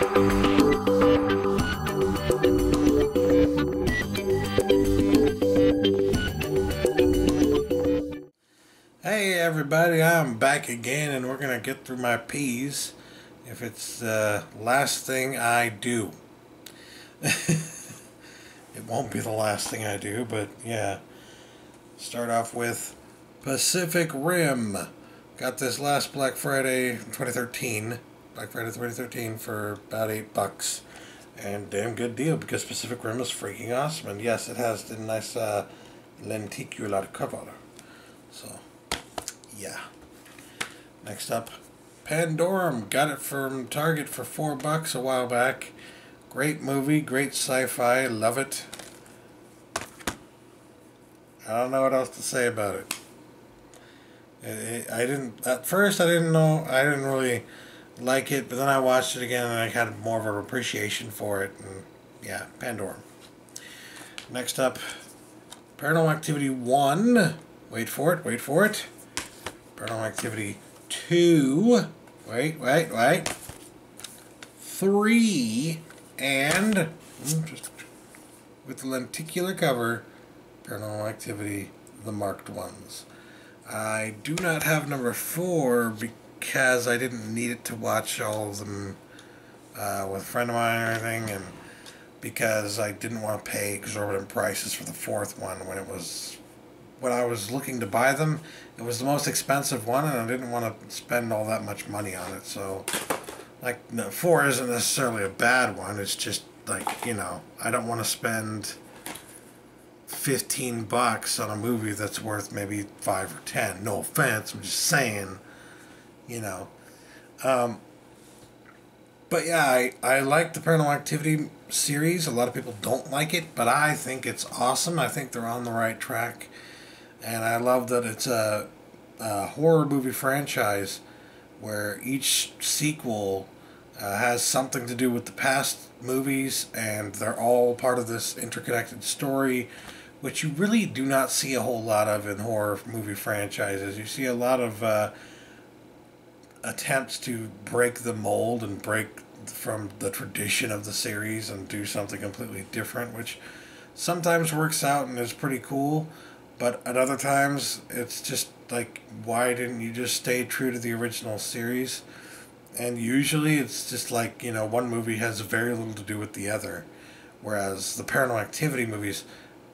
Hey everybody, I'm back again and we're going to get through my P's if it's the last thing I do. it won't be the last thing I do, but yeah. Start off with Pacific Rim. Got this last Black Friday 2013, Black Friday 2013 for about 8 bucks. And damn good deal because Pacific Rim is freaking awesome. And yes, it has the nice uh, lenticular cover. So yeah. Next up, Pandorum. Got it from Target for four bucks a while back. Great movie, great sci-fi, love it. I don't know what else to say about it, it I didn't at first. I didn't know. I didn't really like it, but then I watched it again and I had more of an appreciation for it. And yeah, Pandorum. Next up, Paranormal Activity One. Wait for it. Wait for it. Paranormal Activity 2. Wait, wait, wait. 3. And, mm, just with the lenticular cover, Paranormal Activity, the marked ones. I do not have number 4 because I didn't need it to watch all of them uh, with a friend of mine or anything, and because I didn't want to pay exorbitant prices for the fourth one when it was when I was looking to buy them, it was the most expensive one, and I didn't want to spend all that much money on it. So, like, no, four isn't necessarily a bad one. It's just like you know, I don't want to spend fifteen bucks on a movie that's worth maybe five or ten. No offense, I'm just saying, you know. Um, but yeah, I, I like the Paranormal Activity series. A lot of people don't like it, but I think it's awesome. I think they're on the right track and I love that it's a, a horror movie franchise where each sequel uh, has something to do with the past movies, and they're all part of this interconnected story, which you really do not see a whole lot of in horror movie franchises. You see a lot of uh, attempts to break the mold and break from the tradition of the series and do something completely different, which sometimes works out and is pretty cool. But at other times, it's just like, why didn't you just stay true to the original series? And usually it's just like, you know, one movie has very little to do with the other. Whereas the paranormal activity movies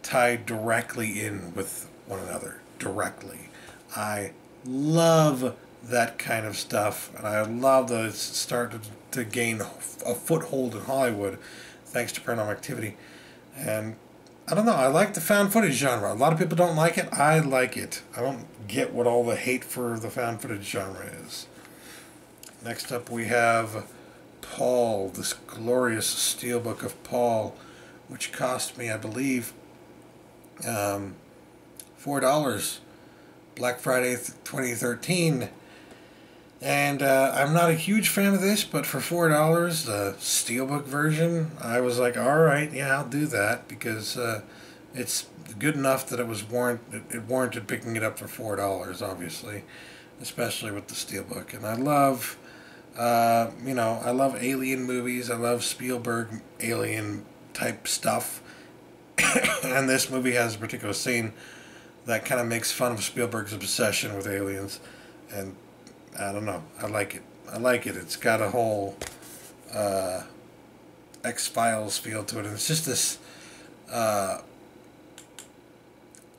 tie directly in with one another. Directly. I love that kind of stuff. And I love that it's started to gain a foothold in Hollywood thanks to paranormal activity. And I don't know. I like the found footage genre. A lot of people don't like it. I like it. I don't get what all the hate for the found footage genre is. Next up, we have Paul, this glorious steelbook of Paul, which cost me, I believe, um, four dollars. Black Friday 2013. And uh, I'm not a huge fan of this, but for four dollars, the steelbook version, I was like, all right, yeah, I'll do that because uh, it's good enough that it was warrant it warranted picking it up for four dollars, obviously, especially with the steelbook. And I love, uh, you know, I love alien movies. I love Spielberg alien type stuff, and this movie has a particular scene that kind of makes fun of Spielberg's obsession with aliens, and I don't know. I like it. I like it. It's got a whole uh, X Files feel to it, and it's just this. Uh,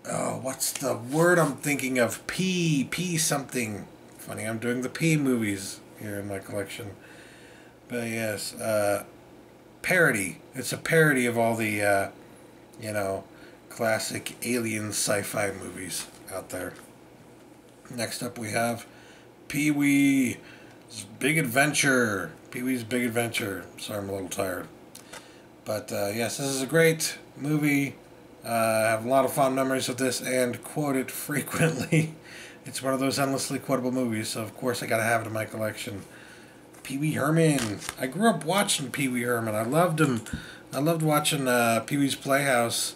oh, what's the word I'm thinking of? P P something. Funny, I'm doing the P movies here in my collection. But yes, uh, parody. It's a parody of all the, uh, you know, classic alien sci-fi movies out there. Next up, we have Pee Wee's Big Adventure. Pee Wee's Big Adventure. Sorry, I'm a little tired. But uh, yes, this is a great movie. Uh, I have a lot of fond memories of this and quote it frequently. it's one of those endlessly quotable movies, so of course I gotta have it in my collection. Pee Wee Herman. I grew up watching Pee Wee Herman. I loved him. I loved watching uh, Pee Wee's Playhouse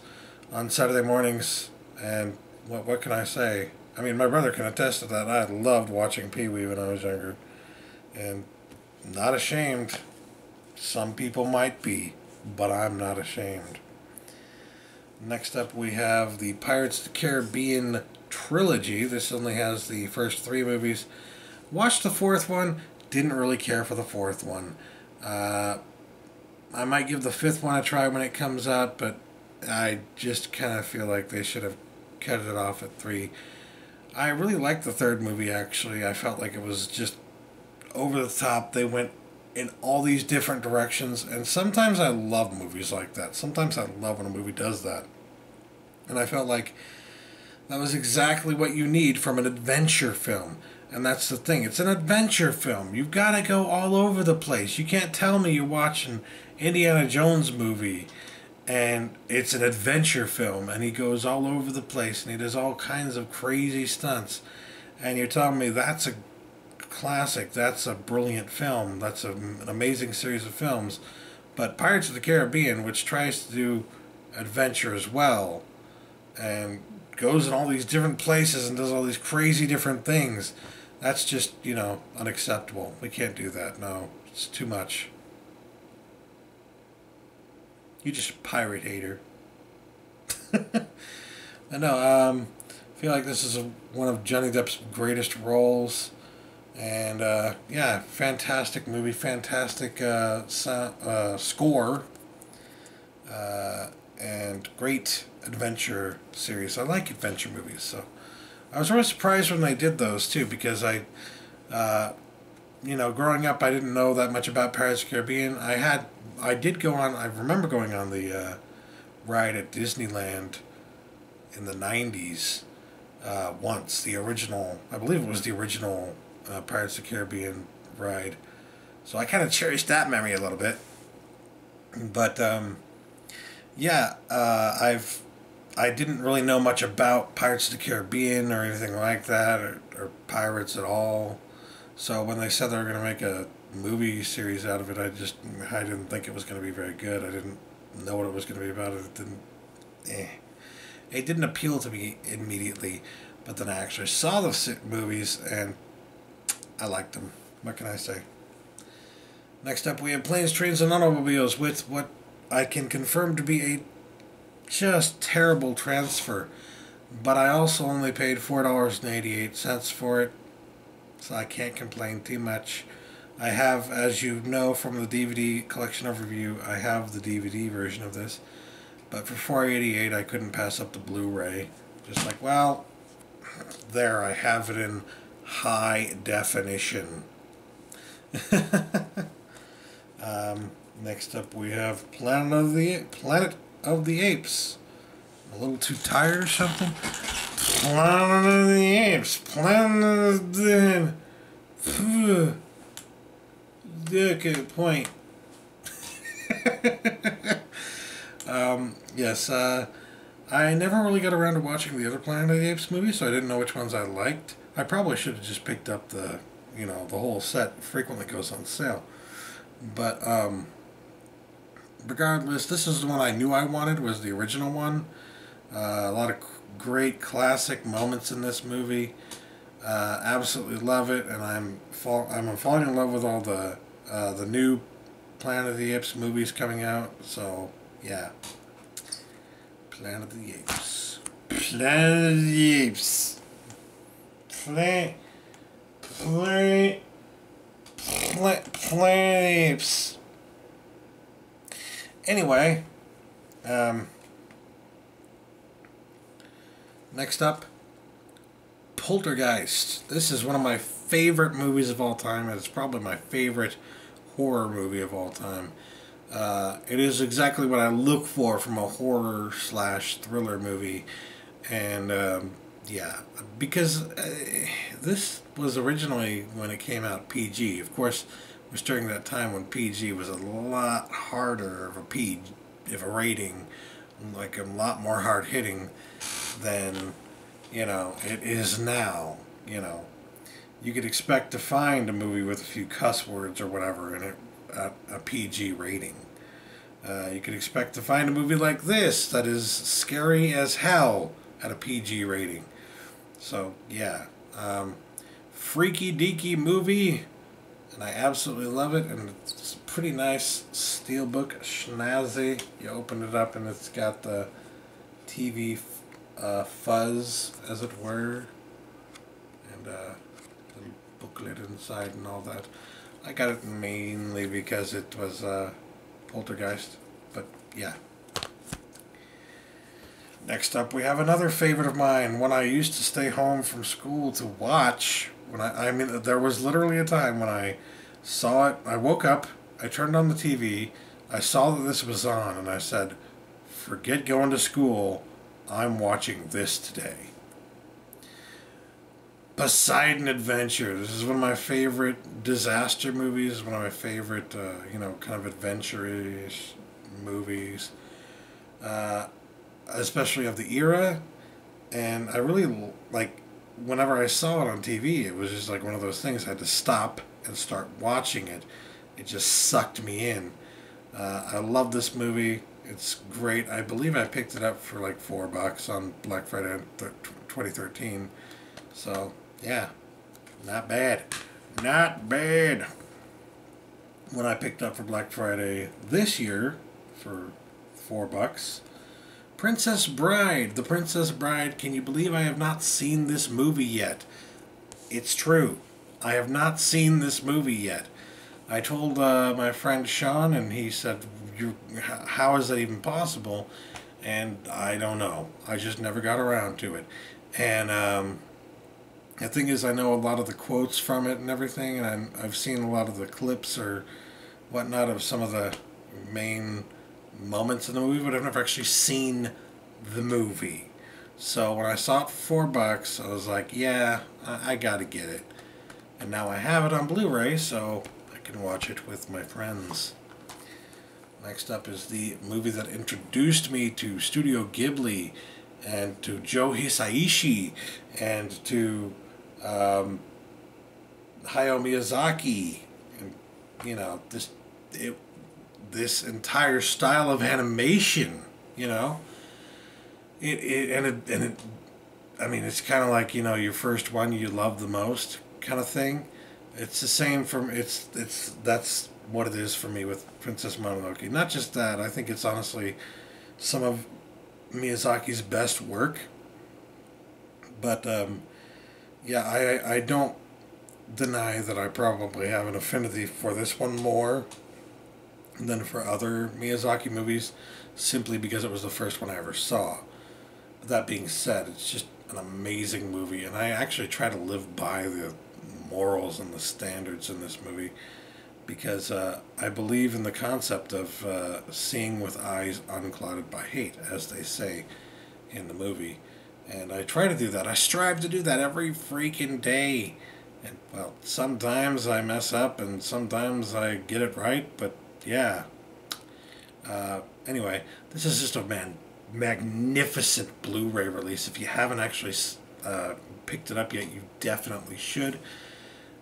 on Saturday mornings. And what what can I say? I mean, my brother can attest to that. I loved watching Pee Wee when I was younger, and not ashamed. Some people might be, but I'm not ashamed. Next up, we have the Pirates of the Caribbean trilogy. This only has the first three movies. Watched the fourth one, didn't really care for the fourth one. Uh, I might give the fifth one a try when it comes out, but I just kind of feel like they should have cut it off at three. I really liked the third movie, actually. I felt like it was just over the top. They went in all these different directions, and sometimes I love movies like that. Sometimes I love when a movie does that. And I felt like that was exactly what you need from an adventure film. And that's the thing. It's an adventure film. You've got to go all over the place. You can't tell me you're watching Indiana Jones movie and it's an adventure film and he goes all over the place and he does all kinds of crazy stunts. And you're telling me that's a classic. That's a brilliant film. That's a, an amazing series of films. But Pirates of the Caribbean, which tries to do adventure as well and goes in all these different places and does all these crazy different things that's just, you know, unacceptable. We can't do that. No, it's too much. You just pirate hater. I know. Um, I feel like this is a, one of Johnny Depp's greatest roles, and uh, yeah, fantastic movie, fantastic uh, so, uh, score, uh, and great adventure series. I like adventure movies, so I was really surprised when they did those too because I, uh, you know, growing up I didn't know that much about Pirates of the Caribbean. I had, I did go on. I remember going on the uh, ride at Disneyland in the '90s uh, once. The original, I believe it was the original uh, Pirates of the Caribbean ride. So I kind of cherished that memory a little bit. But um, yeah, uh, I've I didn't really know much about Pirates of the Caribbean or anything like that, or, or pirates at all. So when they said they were going to make a movie series out of it, I just I didn't think it was going to be very good. I didn't know what it was going to be about. It didn't. Eh. It didn't appeal to me immediately, but then I actually saw the movies and I liked them. What can I say? Next up, we have Planes, Trains, and Automobiles with what I can confirm to be a just terrible transfer. But I also only paid $4.88 for it, so I can't complain too much. I have, as you know from the DVD collection overview, I have the DVD version of this. But for 488 I couldn't pass up the Blu-ray. Just like, well, there, I have it in high definition. um, next up we have Planet of the Planet of the Apes. A little too tired or something? Planet of the Apes. Planet of the... Good point. um, yes, uh, I never really got around to watching the other Planet of the Apes movies, so I didn't know which ones I liked. I probably should have just picked up the, you know, the whole set frequently goes on sale. But, um, regardless, this is the one I knew I wanted was the original one. Uh, a lot of great classic moments in this movie. Uh, absolutely love it, and I'm fall I'm falling in love with all the uh, the new Planet of the Apes movies coming out. So yeah, Planet of the Apes, Planet of the Apes, Planet, Planet, Planet, Apes. Anyway, um, next up, Poltergeist. This is one of my favorite movies of all time, and it's probably my favorite horror movie of all time. Uh, it is exactly what I look for from a horror slash thriller movie, and um, yeah, because uh, this was originally when it came out PG. Of course, it was during that time when PG was a lot harder of a P, of a rating, like a lot more hard hitting than you know it is now. You know, you could expect to find a movie with a few cuss words or whatever in it at a PG rating. Uh, you could expect to find a movie like this that is scary as hell at a PG rating. So yeah, um, freaky deaky movie and I absolutely love it. And it's a pretty nice steelbook, schnazzy. You open it up, and it's got the TV uh, fuzz, as it were, and uh, booklet inside and all that. I got it mainly because it was uh, Poltergeist, but yeah. Next up, we have another favorite of mine, one I used to stay home from school to watch. When I, I mean, there was literally a time when I saw it. I woke up, I turned on the TV, I saw that this was on, and I said, "Forget going to school. I'm watching this today." Poseidon Adventure. This is one of my favorite disaster movies. One of my favorite, uh, you know, kind of adventure-ish movies. Uh, especially of the era. And I really like whenever I saw it on TV, it was just like one of those things. I had to stop and start watching it. It just sucked me in. Uh, I love this movie. It's great. I believe I picked it up for like four bucks on Black Friday 2013. So, yeah, not bad. Not bad. When I picked up for Black Friday this year for four bucks, Princess Bride. The Princess Bride. Can you believe I have not seen this movie yet? It's true. I have not seen this movie yet. I told uh, my friend Sean, and he said, "How is that even possible?" And I don't know. I just never got around to it. And um, the thing is, I know a lot of the quotes from it and everything, and i I've seen a lot of the clips or whatnot of some of the main moments in the movie, but I've never actually seen the movie. So when I saw it for four bucks, I was like, yeah, I, I gotta get it. And now I have it on Blu-ray, so I can watch it with my friends. Next up is the movie that introduced me to Studio Ghibli and to Joe Hisaishi and to um, Hayao Miyazaki. And, you know, this it this entire style of animation, you know. It, it and it and it I mean it's kind of like, you know, your first one you love the most kind of thing. It's the same from it's it's that's what it is for me with Princess Mononoke. Not just that, I think it's honestly some of Miyazaki's best work. But um, yeah, I I don't deny that I probably have an affinity for this one more than for other Miyazaki movies simply because it was the first one I ever saw. That being said, it's just an amazing movie, and I actually try to live by the morals and the standards in this movie because uh, I believe in the concept of uh, seeing with eyes unclouded by hate, as they say in the movie. And I try to do that. I strive to do that every freaking day. And, well, sometimes I mess up and sometimes I get it right, but yeah. Uh, anyway, this is just a man magnificent Blu-ray release. If you haven't actually uh, picked it up yet, you definitely should.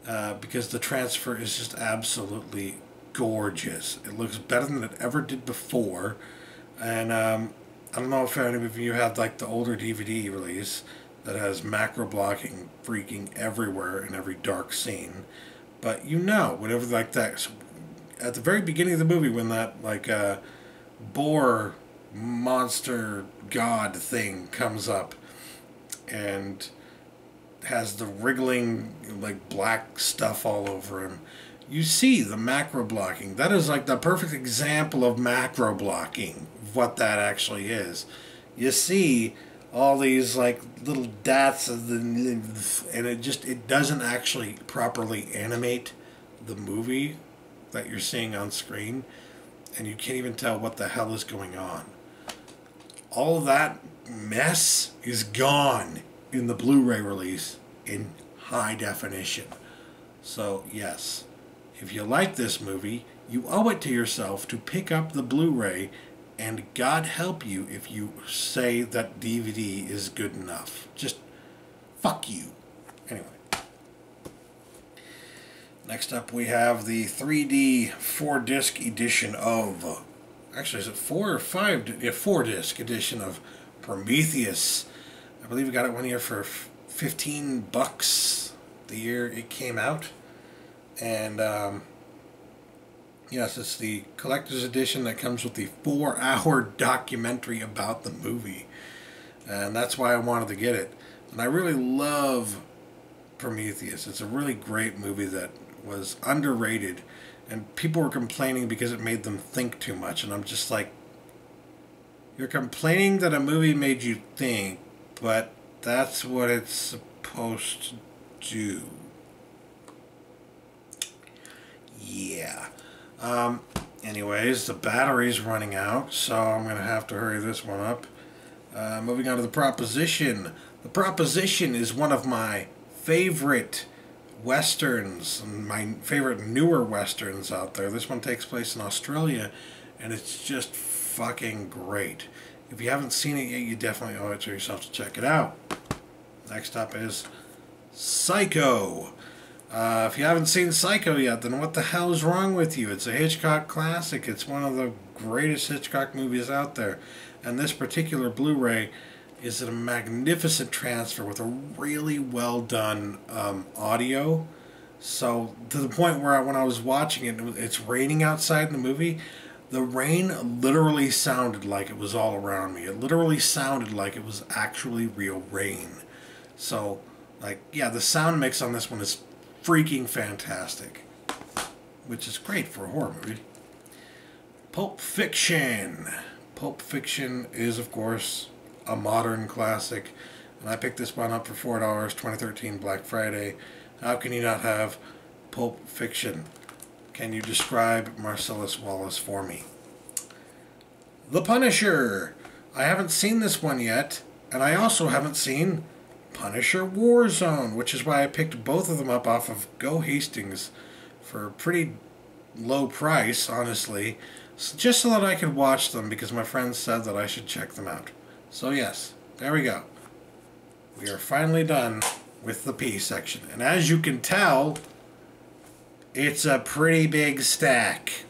Uh, because the transfer is just absolutely gorgeous. It looks better than it ever did before. And um, I don't know if any of you have like the older DVD release that has macro blocking freaking everywhere in every dark scene. But you know, whatever like that at the very beginning of the movie when that like uh, boar monster god thing comes up and has the wriggling like black stuff all over him you see the macro blocking that is like the perfect example of macro blocking what that actually is you see all these like little dots of the and it just it doesn't actually properly animate the movie that you're seeing on screen, and you can't even tell what the hell is going on. All that mess is gone in the Blu ray release in high definition. So, yes, if you like this movie, you owe it to yourself to pick up the Blu ray, and God help you if you say that DVD is good enough. Just fuck you. Anyway. Next up, we have the 3D 4 disc edition of. Actually, is it 4 or 5? Yeah, 4 disc edition of Prometheus. I believe we got it one year for 15 bucks the year it came out. And um, yes, it's the collector's edition that comes with the four-hour documentary about the movie, and that's why I wanted to get it. And I really love Prometheus. It's a really great movie that was underrated, and people were complaining because it made them think too much. And I'm just like, you're complaining that a movie made you think, but that's what it's supposed to do. Yeah. Um, anyways, the battery's running out, so I'm going to have to hurry this one up. Uh, moving on to the proposition. The proposition is one of my favorite westerns, my favorite newer westerns out there. This one takes place in Australia, and it's just fucking great. If you haven't seen it yet, you definitely owe it to yourself to check it out. Next up is Psycho. Uh, if you haven't seen Psycho yet, then what the hell is wrong with you? It's a Hitchcock classic. It's one of the greatest Hitchcock movies out there. And this particular Blu ray is a magnificent transfer with a really well done um, audio. So, to the point where I, when I was watching it, it's raining outside in the movie. The rain literally sounded like it was all around me. It literally sounded like it was actually real rain. So, like, yeah, the sound mix on this one is freaking fantastic, which is great for a horror movie. Pulp Fiction. Pulp Fiction is, of course, a modern classic, and I picked this one up for four dollars, 2013 Black Friday. How can you not have Pulp Fiction? Can you describe Marcellus Wallace for me? The Punisher. I haven't seen this one yet, and I also haven't seen Punisher Warzone, which is why I picked both of them up off of Go Hastings for a pretty low price, honestly, just so that I could watch them because my friends said that I should check them out. So, yes, there we go. We are finally done with the P section. And as you can tell, it's a pretty big stack.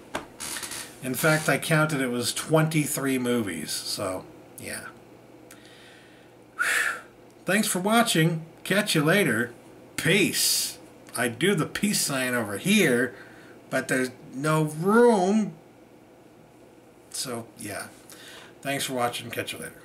In fact, I counted it was 23 movies, so yeah. Thanks for watching. Catch you later. Peace. I do the peace sign over here, but there's no room. So, yeah. Thanks for watching. Catch you later.